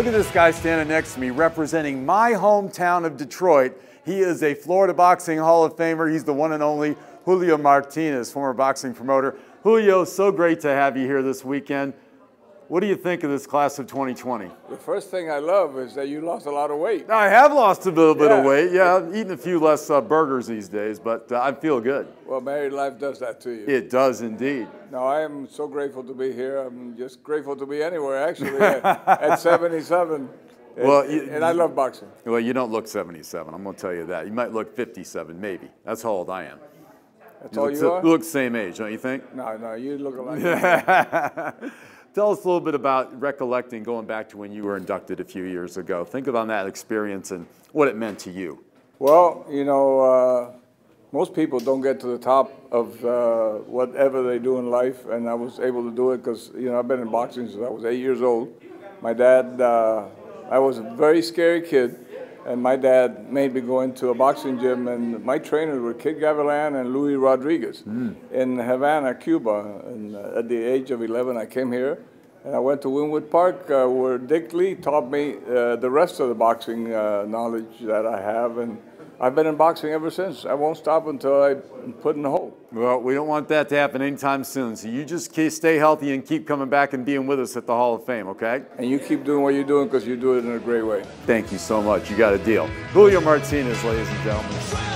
Look at this guy standing next to me representing my hometown of Detroit. He is a Florida Boxing Hall of Famer. He's the one and only Julio Martinez, former boxing promoter. Julio, so great to have you here this weekend. What do you think of this class of 2020? The first thing I love is that you lost a lot of weight. I have lost a little bit of weight. Yeah, I'm eating a few less uh, burgers these days, but uh, I feel good. Well, married life does that to you. It does indeed. No, I am so grateful to be here. I'm just grateful to be anywhere, actually, at, at 77. Well, and, you- and I love boxing. Well, you don't look 77. I'm going to tell you that. You might look 57, maybe. That's how old I am. That's all look, you are? you look same age, don't you think? No, no, you look like Tell us a little bit about recollecting going back to when you were inducted a few years ago. Think about that experience and what it meant to you. Well, you know, uh, most people don't get to the top of uh, whatever they do in life, and I was able to do it because, you know, I've been in boxing since I was eight years old. My dad, uh, I was a very scary kid, and my dad made me go into a boxing gym, and my trainers were Kid Gavilan and Louis Rodriguez in Havana, Cuba. And uh, at the age of 11, I came here, and I went to Wynwood Park, uh, where Dick Lee taught me uh, the rest of the boxing uh, knowledge that I have, and I've been in boxing ever since. I won't stop until I'm put in the hole. Well, we don't want that to happen anytime soon. So you just keep, stay healthy and keep coming back and being with us at the Hall of Fame, okay? And you keep doing what you're doing because you do it in a great way. Thank you so much. You got a deal. Julio Martinez, ladies and gentlemen.